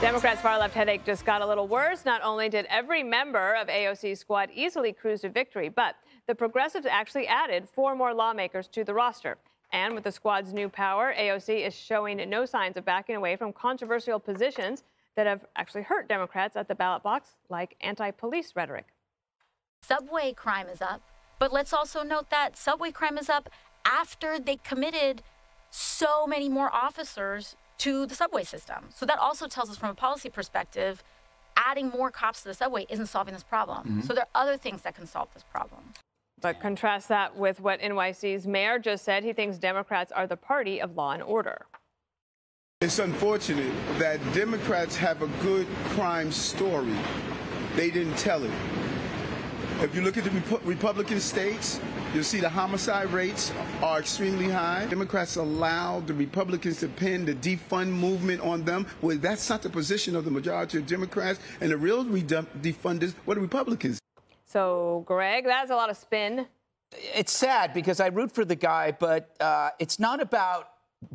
Democrats' far left headache just got a little worse. Not only did every member of AOC's squad easily cruise to victory, but the progressives actually added four more lawmakers to the roster. And with the squad's new power, AOC is showing no signs of backing away from controversial positions that have actually hurt Democrats at the ballot box, like anti police rhetoric. Subway crime is up, but let's also note that subway crime is up after they committed so many more officers to the subway system. So that also tells us from a policy perspective, adding more cops to the subway isn't solving this problem. Mm-hmm. So there are other things that can solve this problem. But contrast that with what NYC's mayor just said. He thinks Democrats are the party of law and order. It's unfortunate that Democrats have a good crime story. They didn't tell it. If you look at the Republican states, You'll see the homicide rates are extremely high. Democrats allow the Republicans to pin the defund movement on them. Well, that's not the position of the majority of Democrats. And the real defunders were the Republicans. So, Greg, that's a lot of spin. It's sad because I root for the guy, but uh, it's not about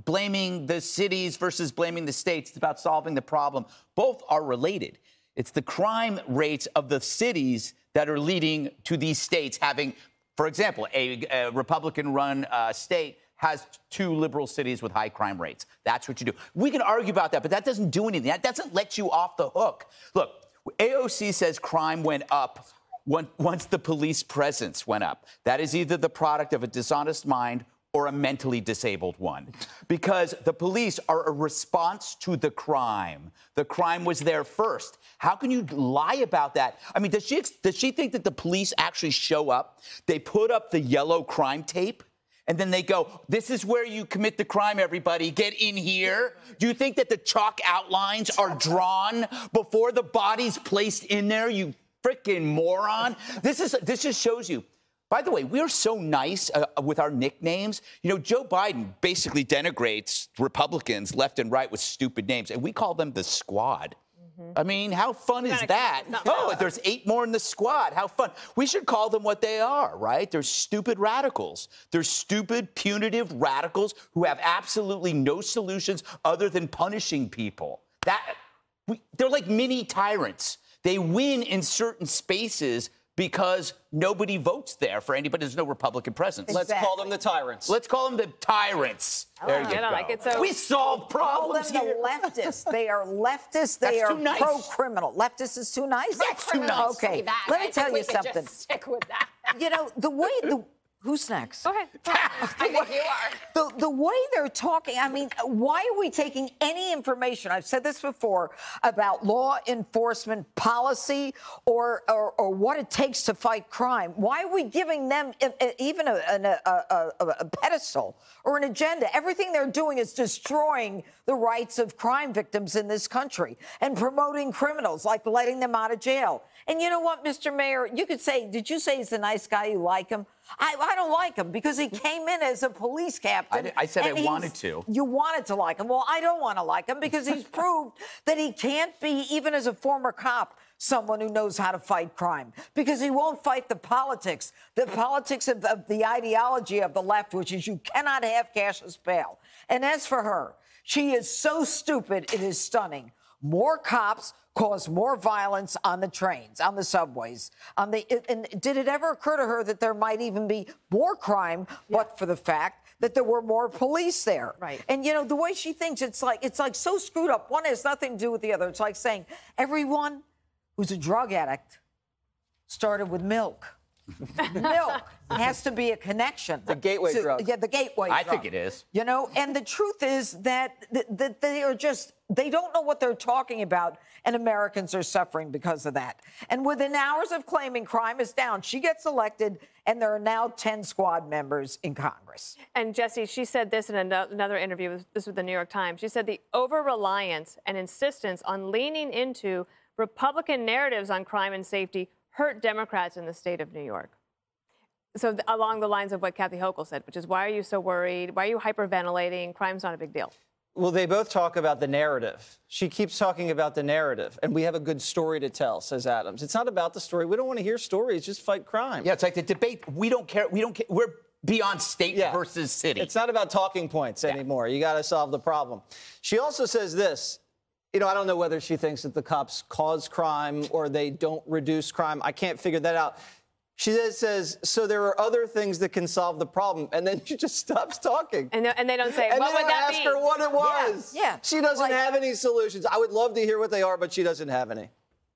blaming the cities versus blaming the states. It's about solving the problem. Both are related. It's the crime rates of the cities that are leading to these states having for example, a, a Republican run uh, state has two liberal cities with high crime rates. That's what you do. We can argue about that, but that doesn't do anything. That doesn't let you off the hook. Look, AOC says crime went up once the police presence went up. That is either the product of a dishonest mind or a mentally disabled one. Because the police are a response to the crime. The crime was there first. How can you lie about that? I mean, does she, does she think that the police actually show up? They put up the yellow crime tape? And then they go, This is where you commit the crime, everybody. Get in here. Do you think that the chalk outlines are drawn before the body's placed in there, you freaking moron? This, is, this just shows you by the way, we are so nice uh, with our nicknames. You know, Joe Biden basically denigrates Republicans left and right with stupid names, and we call them the squad. Mm-hmm. I mean, how fun is that? Oh, there's eight more in the squad. How fun. We should call them what they are, right? They're stupid radicals. They're stupid, punitive radicals who have absolutely no solutions other than punishing people. That we, they're like mini tyrants. They win in certain spaces because nobody votes there for anybody. There's no Republican presence. Exactly. Let's call them the tyrants. Let's call them the tyrants. Oh, there you go. Like it, so we solve problems call them here. the leftists. They are leftists. They That's are nice. pro-criminal. Leftist is too nice. That's too nice. Okay, let me tell you something. stick with that. You know the way the Who's next? Go ahead. I think you are. The, the way they're talking, I mean, why are we taking any information? I've said this before about law enforcement policy or, or, or what it takes to fight crime. Why are we giving them even a, a, a, a pedestal or an agenda? Everything they're doing is destroying the rights of crime victims in this country and promoting criminals, like letting them out of jail. And you know what, Mr. Mayor? You could say, did you say he's a nice guy? You like him? I, I don't like him because he came in as a police captain. I, I said I wanted to. You wanted to like him. Well, I don't want to like him because he's proved that he can't be, even as a former cop, someone who knows how to fight crime because he won't fight the politics, the politics of, of the ideology of the left, which is you cannot have cashless bail. And as for her, she is so stupid, it is stunning. More cops cause more violence on the trains, on the subways. On the and did it ever occur to her that there might even be more crime, yeah. but for the fact that there were more police there? Right. And you know the way she thinks, it's like it's like so screwed up. One has nothing to do with the other. It's like saying everyone who's a drug addict started with milk. milk has to be a connection. The gateway to, drug. Yeah, the gateway I drug. think it is. You know, and the truth is that, that, that they are just, they don't know what they're talking about, and Americans are suffering because of that. And within hours of claiming crime is down, she gets elected, and there are now 10 squad members in Congress. And Jesse, she said this in another interview, this with the New York Times. She said the over reliance and insistence on leaning into Republican narratives on crime and safety hurt Democrats in the state of New York. So along the lines of what Kathy Hochul said, which is why are you so worried? Why are you hyperventilating? Crime's not a big deal. Well, they both talk about the narrative. She keeps talking about the narrative, and we have a good story to tell, says Adams. It's not about the story. We don't want to hear stories. Just fight crime. Yeah, it's like the debate. We don't care. We don't care. We're beyond state yeah. versus city. It's not about talking points yeah. anymore. You got to solve the problem. She also says this you know, I don't know whether she thinks that the cops cause crime or they don't reduce crime. I can't figure that out. She says, says, so there are other things that can solve the problem, and then she just stops talking. And, and they don't say, and what they would don't that ask be? her what it was. yeah. yeah. She doesn't Like- have any solutions. I would love to hear what they are, but she doesn't have any.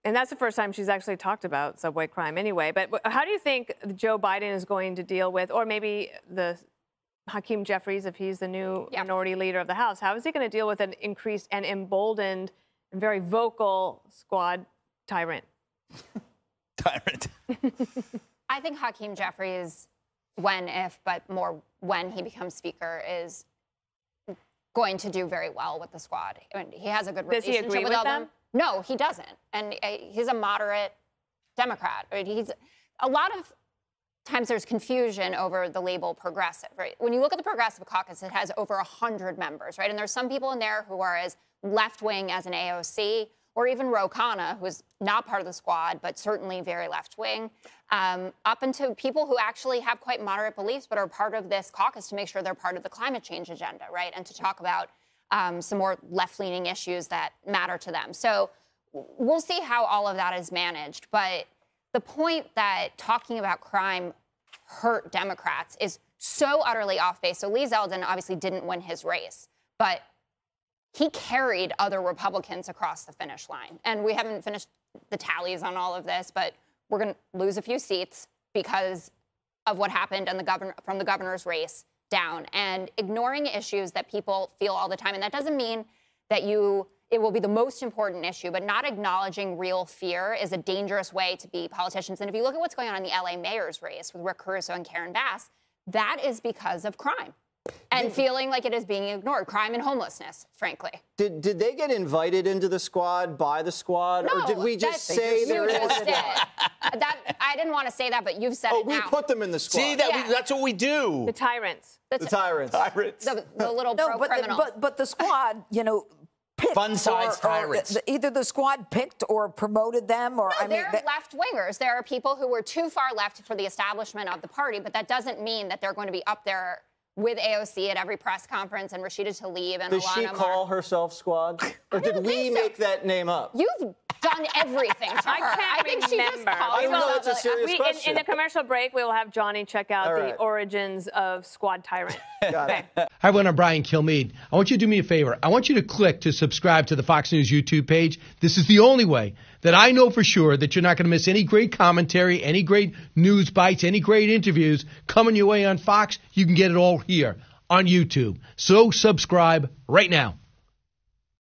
And that's the first time she's actually talked about subway crime anyway. But how do you think Joe Biden is going to deal with, or maybe the Hakeem Jeffries, if he's the new Yeah. minority leader of the House, how is he going to deal with an increased and emboldened and very vocal squad tyrant? Tyrant. I think Hakeem Jeffries, when, if, but more when he becomes speaker, is going to do very well with the squad. I mean, he has a good Does he relationship agree with with all them? them. No, he doesn't, and uh, he's a moderate Democrat. I mean, he's a lot of times there's confusion over the label progressive, right? When you look at the progressive caucus, it has over 100 members, right? And there's some people in there who are as left wing as an AOC, or even Ro Khanna, who's not part of the squad, but certainly very left wing, um, up into people who actually have quite moderate beliefs, but are part of this caucus to make sure they're part of the climate change agenda, right? And to talk about um, some more left leaning issues that matter to them. So we'll see how all of that is managed. But the point that talking about crime hurt Democrats is so utterly off base. So Lee Zeldin obviously didn't win his race, but he carried other Republicans across the finish line. And we haven't finished the tallies on all of this, but we're going to lose a few seats because of what happened the governor from the governor's race down and ignoring issues that people feel all the time. And that doesn't mean that you it will be the most important issue, but not acknowledging real fear is a dangerous way to be politicians. And if you look at what's going on in the LA mayor's race with Rick Caruso and Karen Bass, that is because of crime and feeling like it is being ignored. Crime and homelessness, frankly. Did, did they get invited into the squad by the squad, or did we just that's- say you they're in the just squad? did. That I didn't want to say that, but you've said Oh, it we now. put them in the squad. See, that Yeah. we, that's what we do. The tyrants. the, the tyrants. Tyrants. the, the little No, pro but the, but but the squad, you know, picked Fun-sized or- or tyrants. the- either the squad picked or promoted them, or No, I mean, they're they- left wingers. There are people who were too far left for the establishment of the party, but that doesn't mean that they're going to be up there with AOC at every press conference and Rashida Tlaib and Does Ilhan she Omar. call herself squad, or did we so. make that name up? You've done everything to I can't I think she just remember. calls I don't know, herself it's a serious We, in, question. in the commercial break, we will have Johnny check out All the origins of Squad Tyrant. Got it. Okay. Hi, everyone. I'm Brian Kilmeade. I want you to do me a favor. I want you to click to subscribe to the Fox News YouTube page. This is the only way that I know for sure that you're not going to miss any great commentary, any great news bites, any great interviews coming your way on Fox. You can get it all here on YouTube. So subscribe right now.